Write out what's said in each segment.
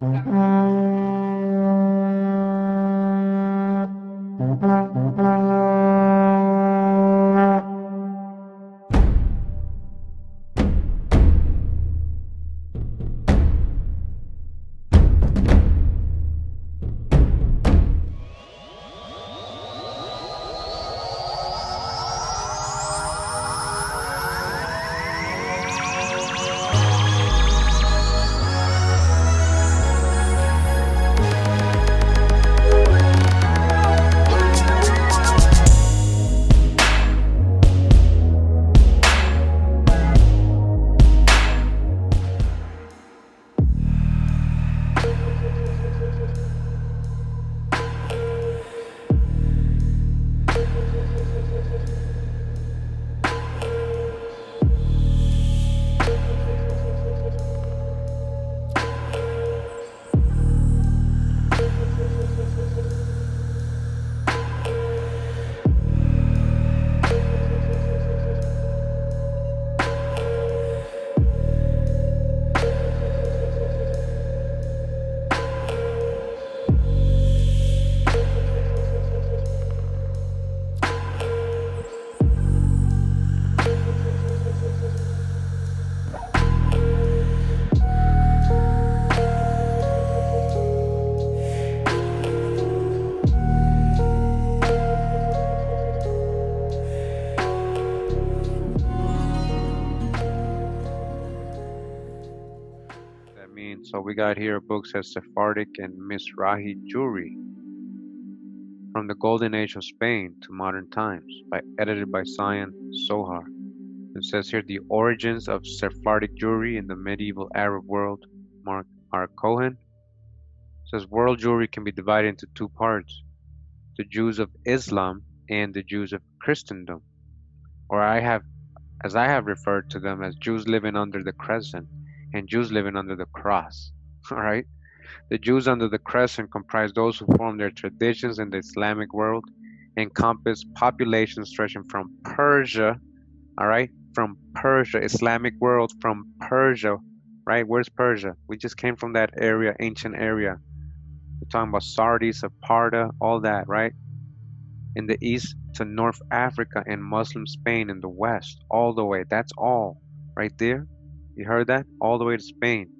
That we got here a book says Sephardic and Mizrahi Jewry from the Golden Age of Spain to Modern Times, by edited by Zion Zohar. It says here the origins of Sephardic Jewry in the medieval Arab world. Mark R. Cohen It says world Jewry can be divided into two parts: the Jews of Islam and the Jews of Christendom, or I have, as I have referred to them as Jews living under the crescent and Jews living under the cross. All right. The Jews under the crescent comprise those who form their traditions in the Islamic world, encompass populations stretching from Persia, all right, from Persia, Islamic world, from Persia, right? Where's Persia? We just came from that area, ancient area. We're talking about Sardis, Aparta, all that, right? In the east to North Africa and Muslim Spain in the west, all the way. That's all right there. You heard that? All the way to Spain.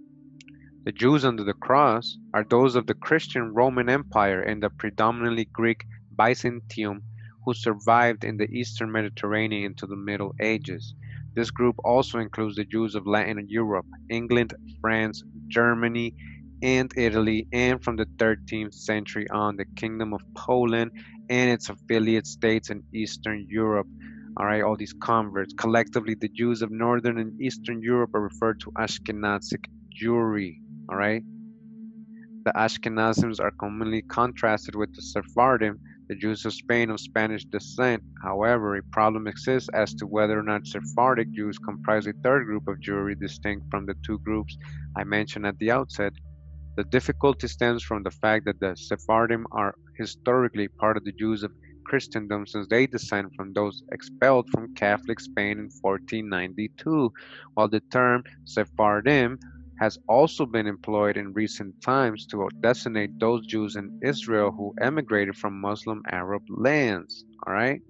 The Jews under the cross are those of the Christian Roman Empire and the predominantly Greek Byzantium who survived in the eastern Mediterranean into the Middle Ages. This group also includes the Jews of Latin Europe, England, France, Germany, and Italy, and from the 13th century on, the Kingdom of Poland and its affiliate states in Eastern Europe. All right, all these converts. Collectively, the Jews of Northern and Eastern Europe are referred to as Ashkenazic Jewry. All right. The Ashkenazims are commonly contrasted with the Sephardim, the Jews of Spain of Spanish descent. However, a problem exists as to whether or not Sephardic Jews comprise a third group of Jewry distinct from the two groups I mentioned at the outset. The difficulty stems from the fact that the Sephardim are historically part of the Jews of Christendom since they descend from those expelled from Catholic Spain in 1492, while the term Sephardim has also been employed in recent times to designate those Jews in Israel who emigrated from Muslim Arab lands. All right.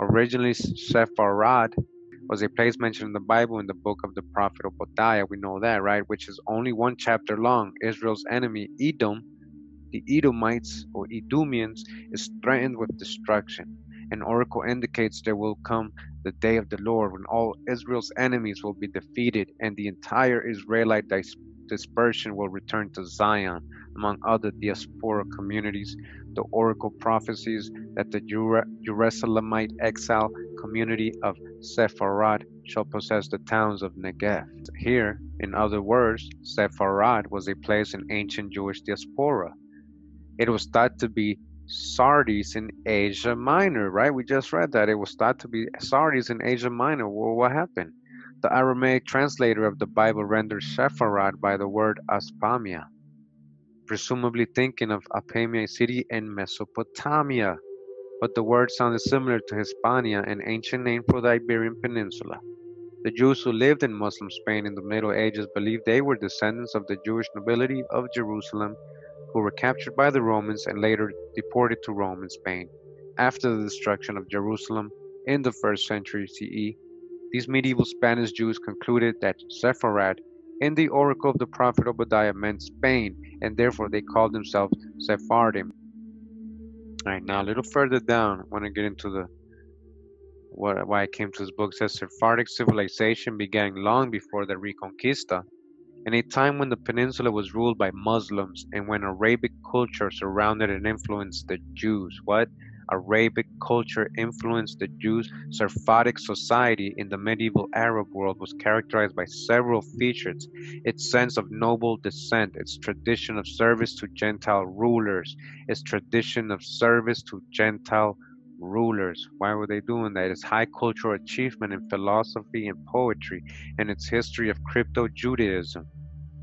Originally, Sepharad was a place mentioned in the Bible in the book of the prophet Obadiah. We know that, right? Which is only one chapter long. Israel's enemy, Edom, the Edomites or Edomians, is threatened with destruction. An oracle indicates there will come the day of the Lord when all Israel's enemies will be defeated and the entire Israelite dis- dispersion will return to Zion, among other diaspora communities. The oracle prophesies that the Jer- Jerusalemite exile community of Sepharad shall possess the towns of Negev. Here, in other words, Sepharad was a place in ancient Jewish diaspora. It was thought to be Sardis in Asia Minor, right? We just read that. It was thought to be Sardis in Asia Minor. Well, what happened? The Aramaic translator of the Bible renders Sepharad by the word Aspamia, presumably thinking of Apamia, city in Mesopotamia. But the word sounded similar to Hispania, an ancient name for the Iberian Peninsula. The Jews who lived in Muslim Spain in the Middle Ages believed they were descendants of the Jewish nobility of Jerusalem who were captured by the Romans and later deported to Rome and Spain. After the destruction of Jerusalem in the first century CE, these medieval Spanish Jews concluded that Sepharad in the oracle of the prophet Obadiah meant Spain, and therefore they called themselves Sephardim. All right, now a little further down, I want to get into the what, why I came to this book. It says Sephardic civilization began long before the Reconquista, in a time when the peninsula was ruled by Muslims and when Arabic culture surrounded and influenced the Jews. What? Arabic culture influenced the Jews. Sephardic society in the medieval Arab world was characterized by several features its sense of noble descent, its tradition of service to Gentile rulers, its tradition of service to Gentile rulers. Why were they doing that? Its high cultural achievement in philosophy and poetry, and its history of crypto Judaism,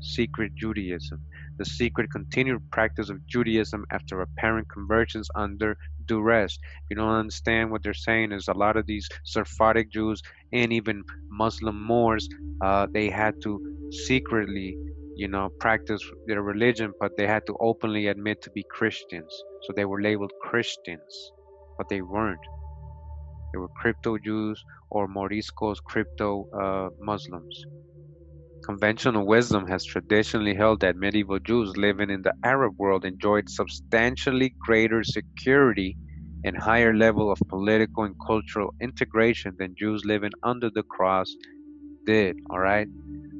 secret Judaism, the secret continued practice of Judaism after apparent conversions under duress. You don't understand what they're saying, is a lot of these Sephardic Jews and even Muslim Moors, uh, they had to secretly, you know, practice their religion, but they had to openly admit to be Christians. So they were labeled Christians but they weren't. They were crypto Jews or Moriscos crypto uh, Muslims. Conventional wisdom has traditionally held that medieval Jews living in the Arab world enjoyed substantially greater security and higher level of political and cultural integration than Jews living under the cross did. All right.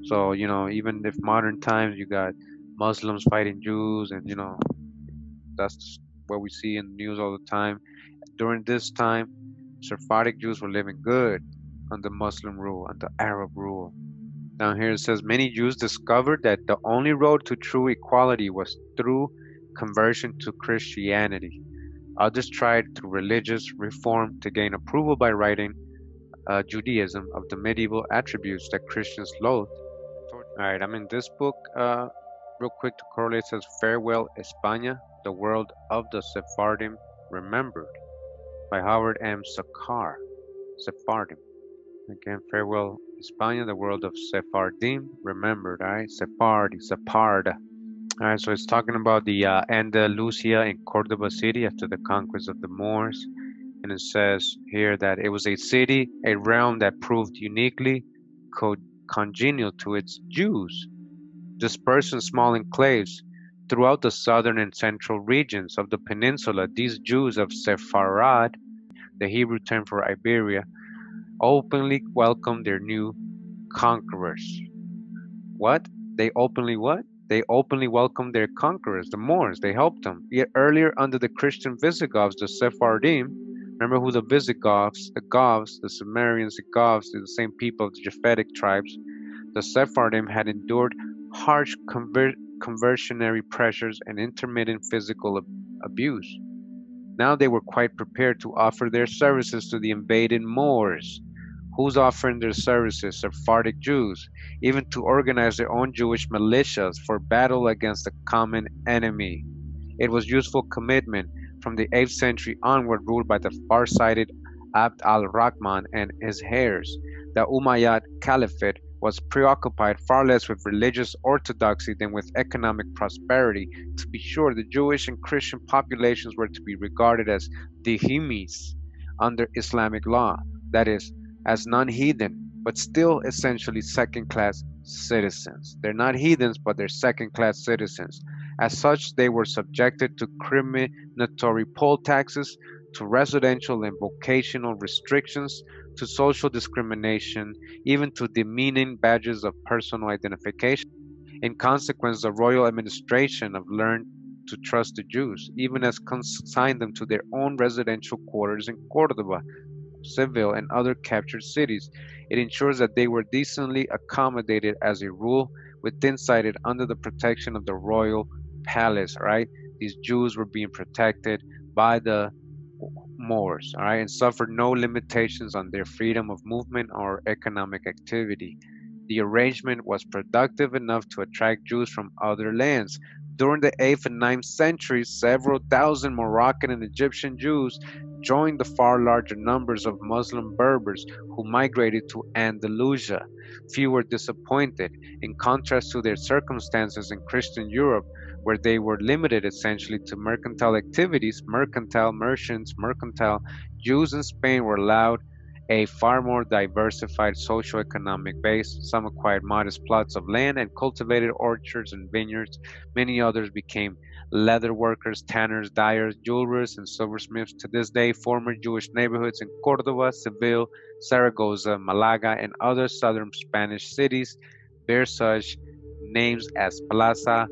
So, you know, even if modern times you got Muslims fighting Jews and, you know, that's what we see in the news all the time. During this time, Sephardic Jews were living good under Muslim rule, under Arab rule. Down here it says many Jews discovered that the only road to true equality was through conversion to Christianity. Others tried through religious reform to gain approval by writing uh, Judaism of the medieval attributes that Christians loathed. All right, I'm in this book. Uh, real quick to correlate says Farewell España, the world of the Sephardim remembered by Howard M. Sachar, Sephardim. Again, farewell, España, the world of Sephardim, remembered, all right? Sephardi, Sephard. All right, so it's talking about the uh, Andalusia in Cordoba city after the conquest of the Moors. And it says here that it was a city, a realm that proved uniquely co- congenial to its Jews, dispersed in small enclaves Throughout the southern and central regions of the peninsula, these Jews of Sepharad, the Hebrew term for Iberia, openly welcomed their new conquerors. What? They openly what? They openly welcomed their conquerors, the Moors. They helped them. Yet earlier, under the Christian Visigoths, the Sephardim, remember who the Visigoths, the Goths, the Sumerians, the Goths, the same people of the Japhetic tribes. The Sephardim had endured harsh conver- conversionary pressures, and intermittent physical ab- abuse. Now they were quite prepared to offer their services to the invaded Moors. Who's offering their services? Sephardic Jews, even to organize their own Jewish militias for battle against the common enemy. It was useful commitment from the 8th century onward, ruled by the far sighted Abd al Rahman and his heirs. The Umayyad Caliphate was preoccupied far less with religious orthodoxy than with economic prosperity. To be sure, the Jewish and Christian populations were to be regarded as dhimmis under Islamic law, that is, as non heathen, but still essentially second class citizens. They're not heathens, but they're second class citizens. As such, they were subjected to criminatory poll taxes, to residential and vocational restrictions, to social discrimination, even to demeaning badges of personal identification. In consequence, the royal administration have learned to trust the Jews, even as consigned them to their own residential quarters in Cordoba, Seville, and other captured cities. It ensures that they were decently accommodated as a rule, within sighted under the protection of the royal palace. Right, these Jews were being protected by the Moors, all right, and suffered no limitations on their freedom of movement or economic activity. The arrangement was productive enough to attract Jews from other lands. During the 8th and 9th centuries, several thousand Moroccan and Egyptian Jews joined the far larger numbers of Muslim Berbers who migrated to Andalusia. Few were disappointed. In contrast to their circumstances in Christian Europe, where they were limited essentially to mercantile activities, mercantile merchants, mercantile Jews in Spain were allowed a far more diversified socio-economic base. Some acquired modest plots of land and cultivated orchards and vineyards. Many others became leather workers, tanners, dyers, jewelers, and silversmiths. To this day, former Jewish neighborhoods in Cordoba, Seville, Saragossa, Malaga, and other southern Spanish cities bear such names as Plaza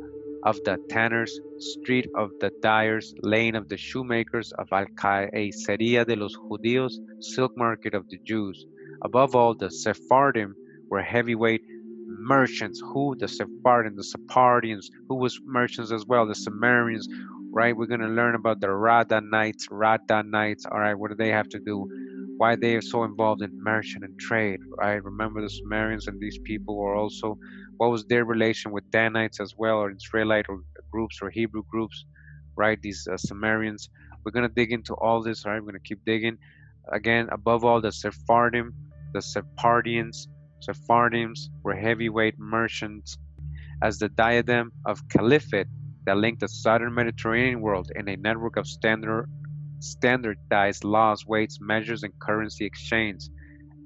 of the tanners, street of the dyers, lane of the shoemakers, of Alcaecería de los Judíos, silk market of the Jews. Above all, the Sephardim were heavyweight merchants. Who? The Sephardim, the Sephardians, who was merchants as well, the Sumerians, right? We're going to learn about the Radanites, Radanites, all right? What do they have to do? Why they are so involved in merchant and trade, right? Remember the Sumerians and these people were also what was their relation with Danites as well, or Israelite or groups or Hebrew groups, right? These uh, Sumerians. We're gonna dig into all this, right? We're gonna keep digging. Again, above all, the Sephardim, the Sephardians, Sephardims were heavyweight merchants as the diadem of caliphate that linked the southern Mediterranean world in a network of standard, standardized laws, weights, measures, and currency exchange.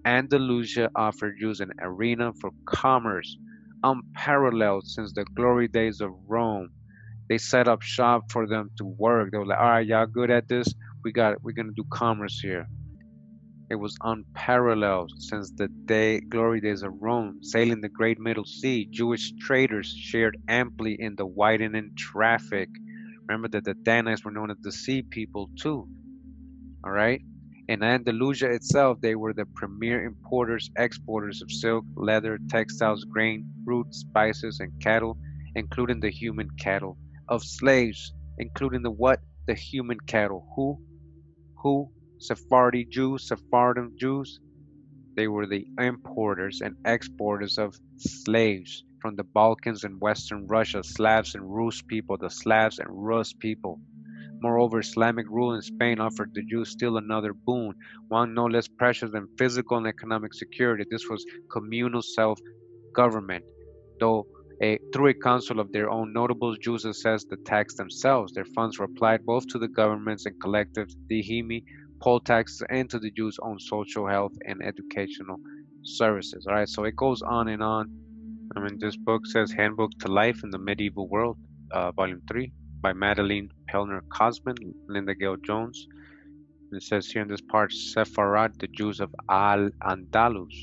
Andalusia offered Jews an arena for commerce unparalleled since the glory days of Rome. They set up shop for them to work. They were like, all right, y'all good at this? We got. We're gonna do commerce here. It was unparalleled since the day glory days of Rome. Sailing the great Middle Sea, Jewish traders shared amply in the widening traffic. Remember that the mm-hmm. Danites were known as the sea people too. All right. In Andalusia itself, they were the premier importers, exporters of silk, leather, textiles, grain, fruit, spices, and cattle, including the human cattle, of slaves, including the what? The human cattle. Who? Who? Sephardi Jews, Sephardim Jews. They were the importers and exporters of slaves from the Balkans and Western Russia, Slavs and Rus people, the Slavs and Rus people. Moreover, Islamic rule in Spain offered the Jews still another boon, one no less precious than physical and economic security. This was communal self government. Though a, through a council of their own notables, Jews assessed the tax themselves. Their funds were applied both to the governments and collectives, dhimmi, poll taxes, and to the Jews' own social health and educational services. All right, so it goes on and on. I mean, this book says Handbook to Life in the Medieval World, uh, Volume 3 by Madeline Pellner Cosman, Linda Gale Jones. It says here in this part, Sepharad, the Jews of Al Andalus.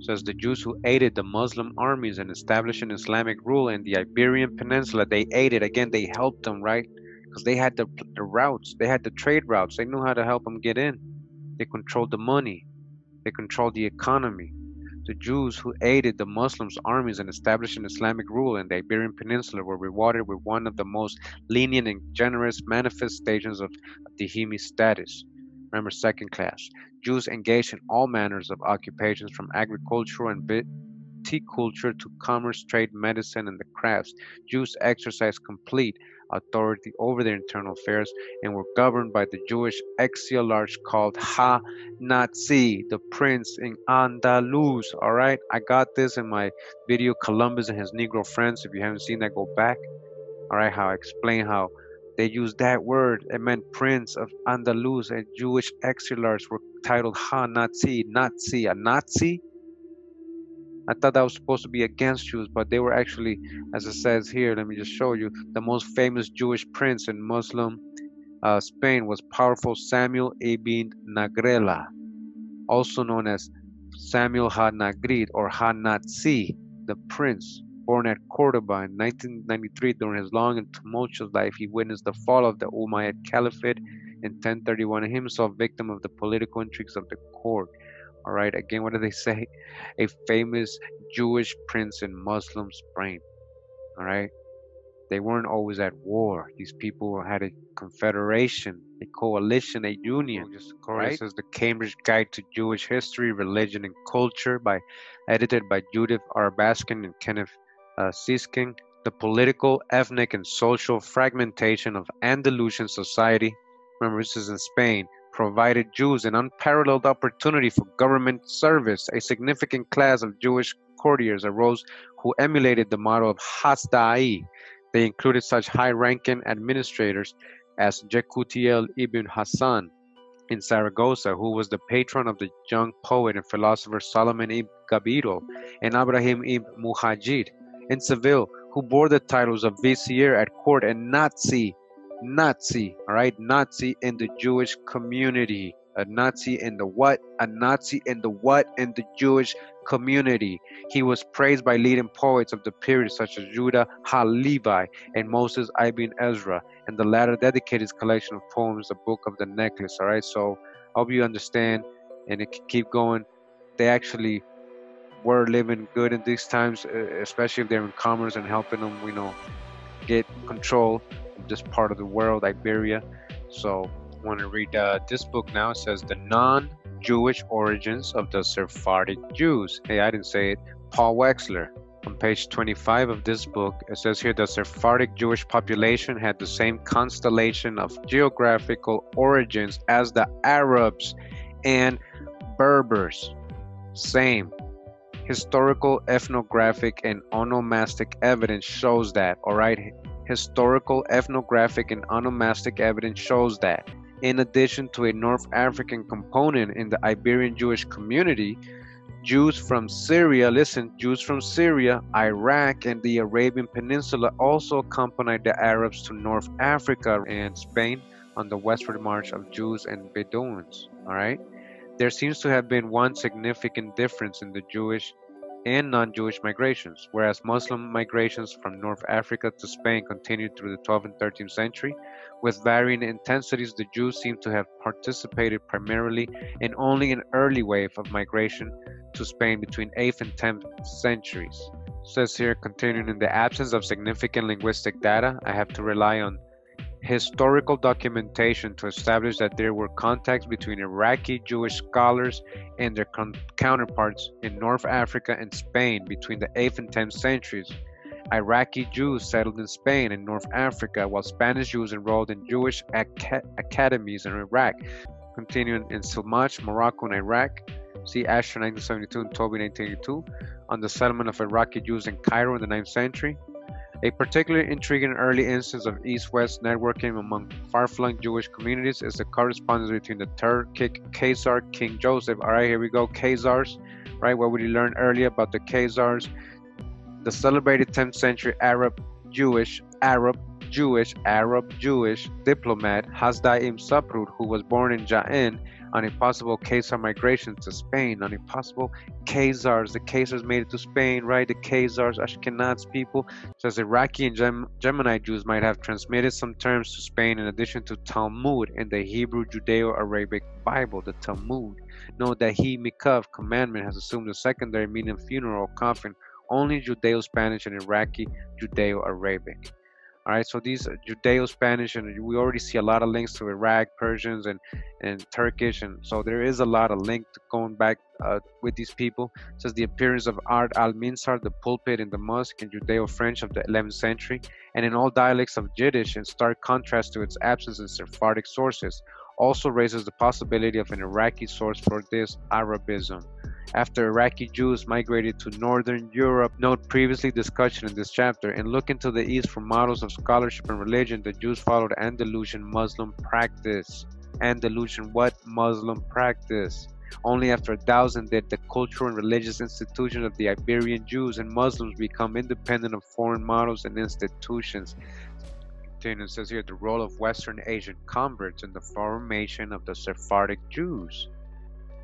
Says the Jews who aided the Muslim armies in establishing Islamic rule in the Iberian Peninsula, they aided. Again, they helped them, right? Because they had the, the routes, they had the trade routes. They knew how to help them get in. They controlled the money. They controlled the economy. The Jews who aided the Muslims' armies in establishing Islamic rule in the Iberian Peninsula were rewarded with one of the most lenient and generous manifestations of Dhimmi status. Remember, second class. Jews engaged in all manners of occupations from agricultural and viticulture to commerce, trade, medicine, and the crafts. Jews exercised complete authority over their internal affairs and were governed by the Jewish exilarch called Ha Nazi, the prince in Andalus. All right, I got this in my video Columbus and his Negro friends. If you haven't seen that, go back. All right, how I explain how they used that word. It meant prince of Andalus, and Jewish exilarchs were titled Ha Nazi, Nazi, a Nazi I thought that was supposed to be against Jews, but they were actually, as it says here, let me just show you, the most famous Jewish prince in Muslim uh, Spain was powerful Samuel ibn Nagrela, also known as Samuel ha-Nagrid or ha-Natsi, the prince. Born at Cordoba in 1993, during his long and tumultuous life, he witnessed the fall of the Umayyad Caliphate in 1031 and himself victim of the political intrigues of the court. All right, again, what do they say? A famous Jewish prince in Muslim Spain. All right, They weren't always at war. These people had a confederation, a coalition, a union. Just right? says the Cambridge Guide to Jewish History, Religion, and Culture by edited by Judith R. Baskin and Kenneth uh, Seeskin. The political, ethnic, and social fragmentation of Andalusian society, remember this is in Spain, provided Jews an unparalleled opportunity for government service. A significant class of Jewish courtiers arose who emulated the model of Hasda'i. They included such high-ranking administrators as Jekutiel ibn Hassan in Saragossa, who was the patron of the young poet and philosopher Solomon ibn Gabirol, and Abraham ibn Muhajir in Seville, who bore the titles of vizier at court and Nazi, Nazi, all right, Nazi in the Jewish community. A Nazi in the what? A Nazi in the what? In the Jewish community. He was praised by leading poets of the period such as Judah Halevi and Moses ibn Ezra, and the latter dedicated his collection of poems, the Book of the Necklace. All right, so I hope you understand, and it can keep going. They actually were living good in these times, especially if they're in commerce and helping them, you know, get control this part of the world, Iberia. So I want to read uh, this book now. It says the non-Jewish origins of the Sephardic Jews. Hey, I didn't say it. Paul Wexler. On page 25 of this book, it says here the Sephardic Jewish population had the same constellation of geographical origins as the Arabs and Berbers. Same historical, ethnographic, and onomastic evidence shows that, all right? Historical, ethnographic, and onomastic evidence shows that. In addition to a North African component in the Iberian Jewish community, Jews from Syria, listen, Jews from Syria, Iraq, and the Arabian Peninsula also accompanied the Arabs to North Africa and Spain on the westward march of Jews and Bedouins. All right. There seems to have been one significant difference in the Jewish and non-Jewish migrations, whereas Muslim migrations from North Africa to Spain continued through the 12th and 13th century. With varying intensities, the Jews seem to have participated primarily in only an early wave of migration to Spain between 8th and 10th centuries. Says here, continuing in the absence of significant linguistic data, I have to rely on historical documentation to establish that there were contacts between Iraqi Jewish scholars and their counterparts in North Africa and Spain between the 8th and 10th centuries. Iraqi Jews settled in Spain and North Africa, while Spanish Jews enrolled in Jewish ac- academies in Iraq. Continuing in Silmach, Morocco, and Iraq. See Asher 1972 and Tobi 1982 on the settlement of Iraqi Jews in Cairo in the 9th century. A particularly intriguing early instance of East-West networking among far-flung Jewish communities is the correspondence between the Turkic Khazar King Joseph. All right, here we go, Khazars, right? What we learned earlier about the Khazars, the celebrated 10th century Arab Jewish Arab Jewish Arab Jewish diplomat Hasdai ibn Shaprut, who was born in Jain on a possible Khazar migration to Spain, on a possible Khazars. The Khazars made it to Spain, right? The Khazars, Ashkenaz people, as Iraqi and Gem- Geminite Jews, might have transmitted some terms to Spain in addition to Talmud in the Hebrew Judeo Arabic Bible, the Talmud. Note that he, Mikov, commandment, has assumed a secondary meaning funeral coffin only Judeo Spanish and Iraqi Judeo Arabic. All right, so these Judeo-Spanish, and we already see a lot of links to Iraq, Persians, and and Turkish, and so there is a lot of link to going back uh, with these people. Says the appearance of Art al-Minsar, the pulpit in the mosque in Judeo-French of the 11th century, and in all dialects of Yiddish, in stark contrast to its absence in Sephardic sources, also raises the possibility of an Iraqi source for this Arabism after Iraqi Jews migrated to Northern Europe. Note previously discussion in this chapter and look into the East for models of scholarship and religion. The Jews followed Andalusian Muslim practice. Andalusian what? Muslim practice. Only after a thousand did the cultural and religious institutions of the Iberian Jews and Muslims become independent of foreign models and institutions. It says here the role of Western Asian converts in the formation of the Sephardic Jews.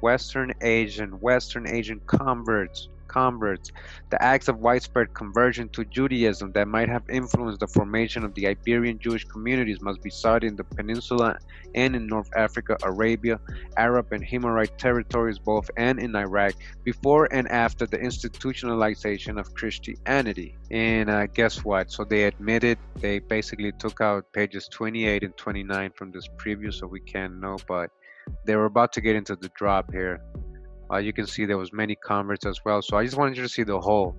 Western Asian, Western Asian converts, converts, the acts of widespread conversion to Judaism that might have influenced the formation of the Iberian Jewish communities must be sought in the peninsula and in North Africa, Arabia, Arab and Himyarite territories both and in Iraq before and after the institutionalization of Christianity. And uh, guess what? So they admitted, they basically took out pages 28 and 29 from this preview so we can't know, but they were about to get into the drop here. Uh, you can see there was many converts as well. So I just wanted you to see the whole.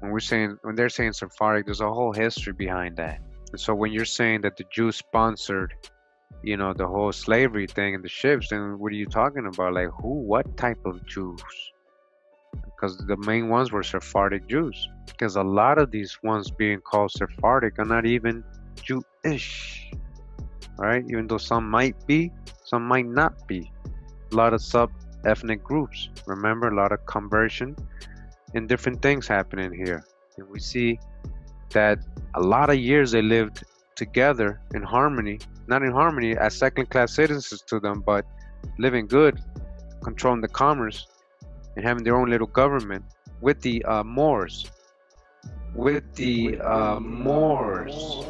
When we're saying when they're saying Sephardic, there's a whole history behind that. And so when you're saying that the Jews sponsored, you know, the whole slavery thing and the ships, then what are you talking about? Like who? What type of Jews? Because the main ones were Sephardic Jews. Because a lot of these ones being called Sephardic are not even Jewish, right? Even though some might be, some might not be. A lot of sub ethnic groups. Remember, a lot of conversion and different things happening here. And we see that a lot of years they lived together in harmony, not in harmony as second class citizens to them, but living good, controlling the commerce, and having their own little government with the uh, Moors. With the uh, Moors.